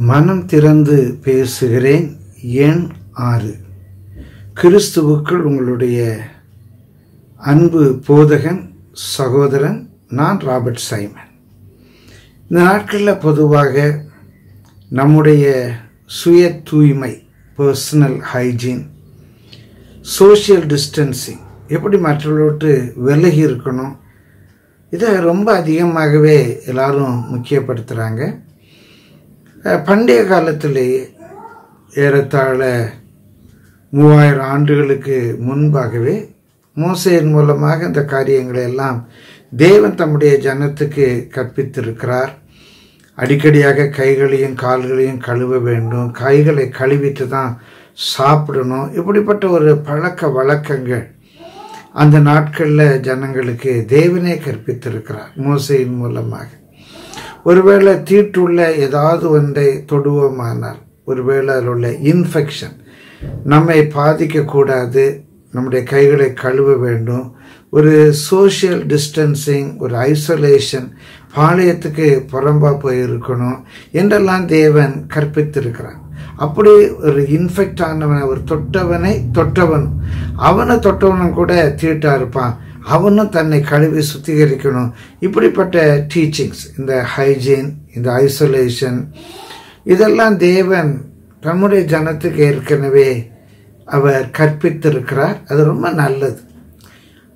மனம் திறந்து பேசுகிறேன். எண் ஆறு. கிறிஸ்துவுக்குள் உங்களுடைய அன்பு போதகன் சகோதரன் நான் ராபர்ட் சைமன். இந்த நாட்களில் பொதுவாக நம்முடைய சுய தூய்மை பர்சனல் ஹைஜீன் சோஷியல் டிஸ்டன்சிங் எப்படி மற்றவர்களோட்டு விலகி இருக்கணும் இதை ரொம்ப அதிகமாகவே எல்லாரும் முக்கியப்படுத்துகிறாங்க பண்டைய காலத்திலேயே ஏறத்தாழ மூவாயிரம் ஆண்டுகளுக்கு முன்பாகவே மோசையின் மூலமாக இந்த காரியங்களை எல்லாம் தேவன் தம்முடைய ஜனத்துக்கு கற்பித்திருக்கிறார். அடிக்கடியாக கைகளையும் கால்களையும் கழுவ வேண்டும். கைகளை கழுவிட்டு தான் சாப்பிடணும். இப்படிப்பட்ட ஒரு பழக்க வழக்கங்கள் அந்த நாட்களில் ஜனங்களுக்கு தேவனே கற்பித்திருக்கிறார் மோசையின் மூலமாக. ஒருவேளை தீட்டுள்ள ஏதாவது ஒன்றை தொடுவோமானால் ஒருவேளை அதில் உள்ள இன்ஃபெக்ஷன் நம்மை பாதிக்கக்கூடாது நம்முடைய கைகளை கழுவ வேண்டும். ஒரு சோஷியல் டிஸ்டன்சிங் ஒரு ஐசோலேஷன் பாளையத்துக்கு புறம்பா போயிருக்கணும் என்றெல்லாம் தேவன் கற்பித்திருக்கிறான் அப்படி ஒரு இன்ஃபெக்ட் ஆனவனை ஒரு தொட்டவனை தொட்டவன் அவனை தொட்டவனும் கூட தீட்டா இருப்பான். அவனும் தன்னை கழுவி சுத்திகரிக்கணும். இப்படிப்பட்ட டீச்சிங்ஸ் இந்த ஹைஜீன் இந்த ஐசோலேஷன் இதெல்லாம் தேவன் தம்முடைய ஜனத்துக்கு ஏற்கனவே அவர் கற்பித்திருக்கிறார். அது ரொம்ப நல்லது.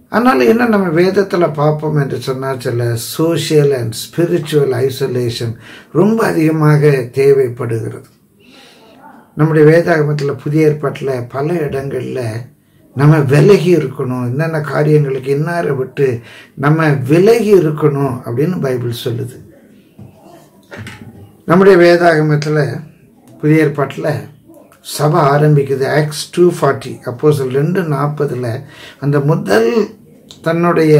ஆனால் என்ன நம்ம வேதத்தில் பார்ப்போம் என்று சொன்னால் சில சோஷியல் அண்ட் ஸ்பிரிச்சுவல் ஐசோலேஷன் ரொம்ப அதிகமாக தேவைப்படுகிறது. நம்முடைய வேதாகமத்தில் புதிய ஏற்பாட்டில் பல இடங்களில் நம்ம விலகி இருக்கணும். என்னென்ன காரியங்களுக்கு இன்னாரை விட்டு நம்ம விலகி இருக்கணும் அப்படின்னு பைபிள் சொல்லுது. நம்முடைய வேதாகமத்தில் புதிய ஏற்பாட்டில் சபை ஆரம்பிக்குது. ஆக்ஸ் டூ ஃபார்ட்டி அப்போ ரெண்டு நாற்பதில் அந்த முதல் தன்னுடைய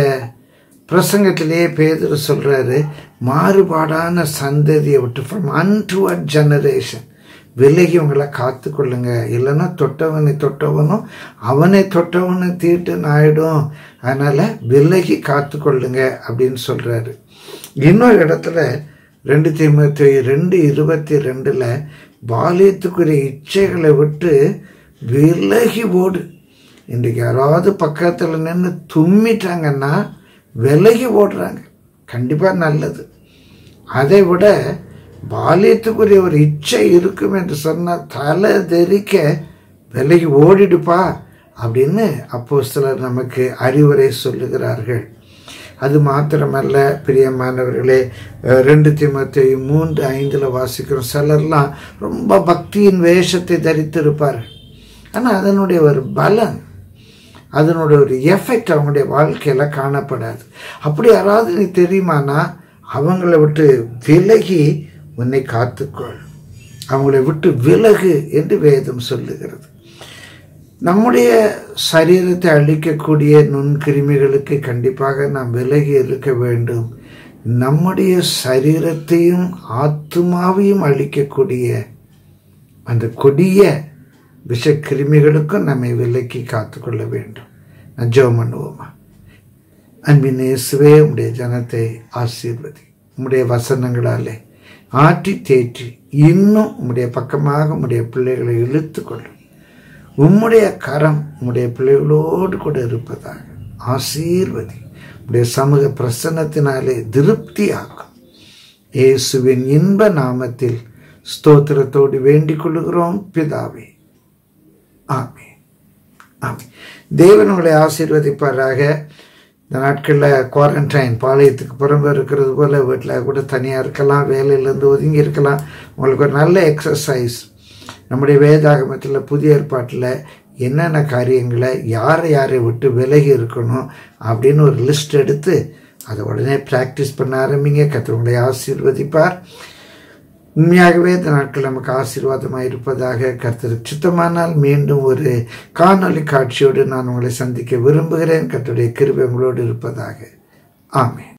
பிரசங்கத்திலேயே பேதர் சொல்கிறாரு மாறுபாடான சந்ததியை விட்டு ஃப்ரம் அன்டுவர்ட் ஜெனரேஷன் விலகி உங்களை காத்து கொள்ளுங்க. இல்லைன்னா தொட்டவனை தொட்டவனும் அவனை தொட்டவனை தீட்டுன்னு ஆயிடும் அதனால் விலகி காத்து கொள்ளுங்க அப்படின்னு சொல்கிறாரு இன்னொரு இடத்துல ரெண்டு தீமத்தி ரெண்டு இருபத்தி ரெண்டில் பாலியத்துக்குரிய இச்சைகளை விட்டு விலகி ஓடு. இன்றைக்கு யாராவது பக்கத்தில் நின்று தும்மிட்டாங்கன்னா விலகி ஓடுறாங்க. கண்டிப்பாக நல்லது. அதை விட பாலியத்துக்குரிய ஒரு இச்சை இருக்கும் என்று சொன்னால் தலை தெரிக்க விலகி ஓடிடுப்பா அப்படின்னு அப்போ சிலர் நமக்கு அறிவுரை சொல்லுகிறார்கள். அது மாத்திரமல்ல பிரியமானவர்களே ரெண்டு திமுத்தி மூன்று ஐந்தில் வாசிக்கிறோம். சிலர்லாம் ரொம்ப பக்தியின் வேஷத்தை தரித்திருப்பார் ஆனால் அதனுடைய ஒரு பலன் அதனுடைய ஒரு எஃபெக்ட் அவங்களுடைய வாழ்க்கையில் காணப்படாது. அப்படி யாராவது நீ தெரியுமானா அவங்கள விட்டு விலகி உன்னை காத்துக்கொள். அவங்களை விட்டு விலகு என்று வேதம் சொல்லுகிறது. நம்முடைய சரீரத்தை அழிக்கக்கூடிய நுண்கிருமிகளுக்கு கண்டிப்பாக நாம் விலகி இருக்க வேண்டும். நம்முடைய சரீரத்தையும் ஆத்துமாவையும் அழிக்கக்கூடிய அந்த கொடிய விஷக்கிருமிகளுக்கும் நம்மை விலக்கி காத்துக்கொள்ள வேண்டும். நான் ஜெபம் பண்ணுவோமா? அன்பின் இயேசுவே உம்முடைய ஜனத்தை ஆசீர்வதி. உம்முடைய வசனங்களாலே ஆற்றி தேற்றி இன்னும் உம்முடைய பக்கமாக உம்முடைய பிள்ளைகளை இழுத்து கொள்ளும் உம்முடைய கரம் உம்முடைய பிள்ளைகளோடு கூட இருப்பதாக ஆசீர்வதி உடைய சமூக பிரசன்னத்தினாலே திருப்தியாக்கும். இயேசுவின் இன்ப நாமத்தில் ஸ்தோத்திரத்தோடு வேண்டிக் கொள்ளுகிறோம். பிதாவே ஆமே ஆமே தேவன் உங்களை ஆசீர்வதிப்பாராக. இந்த நாட்களில் குவாரண்டைன் பாளையத்துக்கு புறம்பு இருக்கிறது போல் வீட்டில் கூட தனியாக இருக்கலாம் வேலையிலேருந்து ஒதுங்கி இருக்கலாம். உங்களுக்கு ஒரு நல்ல எக்ஸசைஸ் நம்முடைய வேதாகமத்தில் புதிய ஏற்பாட்டில் என்னென்ன காரியங்களை யாரை யாரை விட்டு விலகி இருக்கணும் அப்படின்னு ஒரு லிஸ்ட் எடுத்து அதை உடனே ப்ராக்டிஸ் பண்ண ஆரம்பிங்க. கத்திரவங்களை ஆசீர்வதிப்பார். உண்மையாகவே இந்த நாட்கள் நமக்கு ஆசீர்வாதமாக இருப்பதாக கர்த்தருக்கு சுத்தமானால் மீண்டும் ஒரு காணொளி காட்சியோடு நான் உங்களை சந்திக்க விரும்புகிறேன். கர்த்தருடைய கிருபை உங்களோடு இருப்பதாக. ஆமேன்.